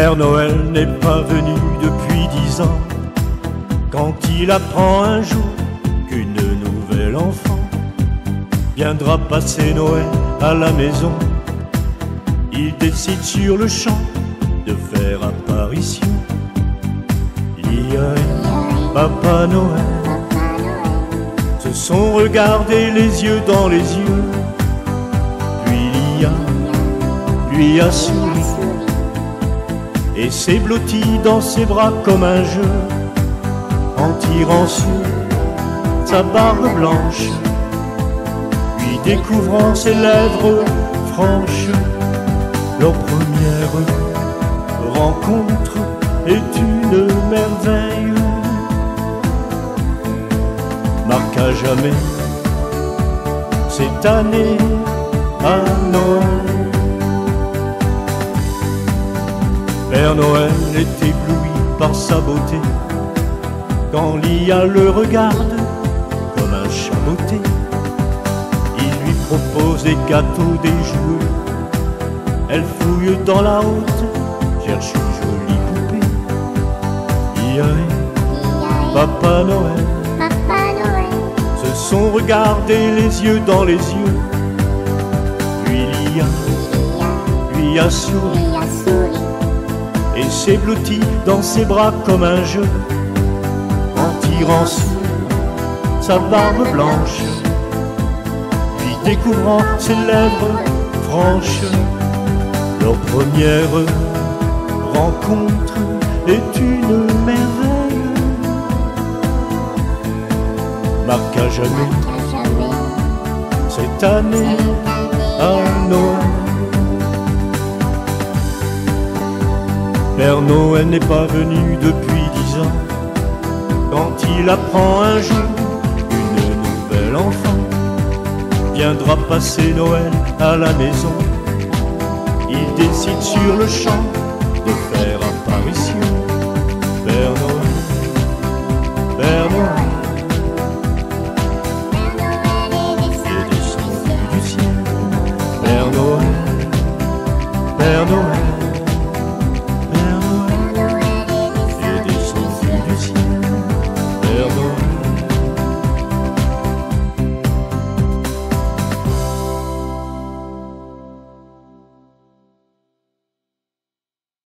Père Noël n'est pas venu depuis dix ans. Quand il apprend un jour qu'une nouvelle enfant viendra passer Noël à la maison, il décide sur le champ de faire apparition. L'IA et Papa Noël se sont regardés les yeux dans les yeux. Puis l'IA lui a souri et s'est blotti dans ses bras comme un jeu en tirant sur sa barbe blanche, lui découvrant ses lèvres franches. Leur première rencontre est une merveille, marque à jamais cette année à Noël. Est ébloui par sa beauté quand l'IA le regarde comme un chat beauté. Il lui propose des gâteaux, des jouets. Elle fouille dans la haute, cherche une jolie poupée. Et Papa Noël Papa Noël, se sont regardés les yeux dans les yeux. Puis l'IA lui a souri blotti dans ses bras comme un jeu en tirant sur sa barbe blanche, puis découvrant ses lèvres franches. Leur première rencontre est une merveille, marque à jamais cette année à Noël. Père Noël n'est pas venu depuis dix ans. Quand il apprend un jour qu'une nouvelle enfant viendra passer Noël à la maison, il décide sur le champ de faire apparition.